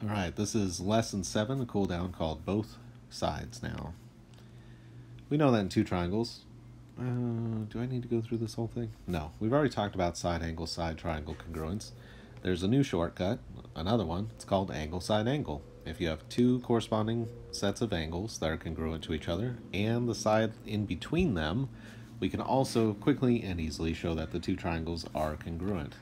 All right, this is lesson seven, a cool down called both sides now. We know that in two triangles. Uh, do I need to go through this whole thing? No, we've already talked about side angle, side triangle congruence. There's a new shortcut, another one. It's called angle, side angle. If you have two corresponding sets of angles that are congruent to each other and the side in between them, we can also quickly and easily show that the two triangles are congruent.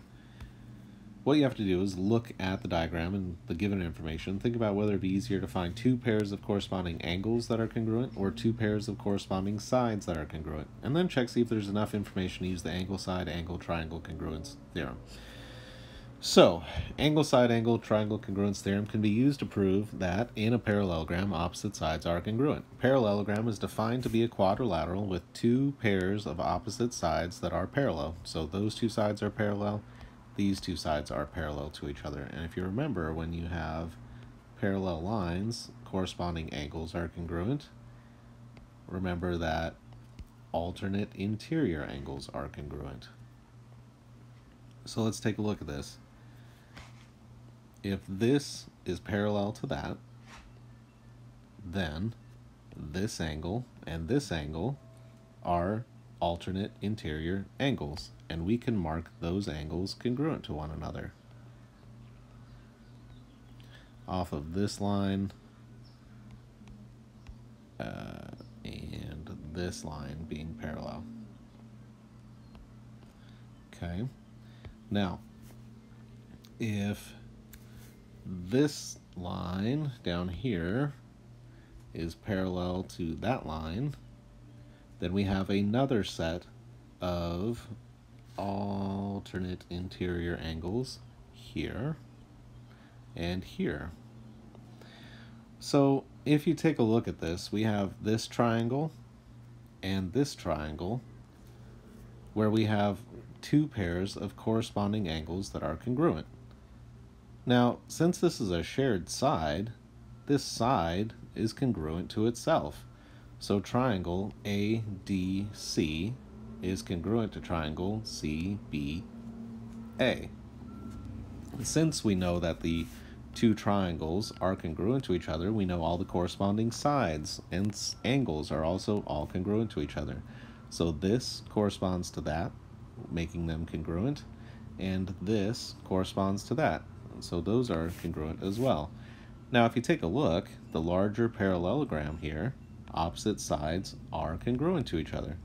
What you have to do is look at the diagram and the given information. Think about whether it'd be easier to find two pairs of corresponding angles that are congruent or two pairs of corresponding sides that are congruent. And then check see if there's enough information to use the angle side angle triangle congruence theorem. So, angle side angle triangle congruence theorem can be used to prove that in a parallelogram opposite sides are congruent. Parallelogram is defined to be a quadrilateral with two pairs of opposite sides that are parallel. So those two sides are parallel these two sides are parallel to each other. And if you remember, when you have parallel lines, corresponding angles are congruent. Remember that alternate interior angles are congruent. So let's take a look at this. If this is parallel to that, then this angle and this angle are alternate interior angles, and we can mark those angles congruent to one another. Off of this line uh, and this line being parallel. Okay, now if this line down here is parallel to that line, then we have another set of alternate interior angles here and here. So if you take a look at this, we have this triangle and this triangle where we have two pairs of corresponding angles that are congruent. Now, since this is a shared side, this side is congruent to itself. So triangle ADC is congruent to triangle CBA. Since we know that the two triangles are congruent to each other, we know all the corresponding sides and angles are also all congruent to each other. So this corresponds to that, making them congruent, and this corresponds to that. So those are congruent as well. Now if you take a look, the larger parallelogram here opposite sides are congruent to each other.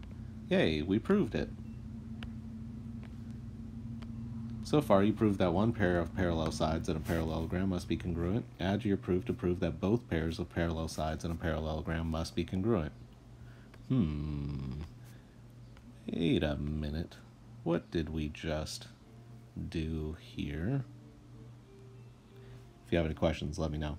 Yay, we proved it. So far, you proved that one pair of parallel sides in a parallelogram must be congruent. Add your proof to prove that both pairs of parallel sides in a parallelogram must be congruent. Hmm. Wait a minute. What did we just do here? If you have any questions, let me know.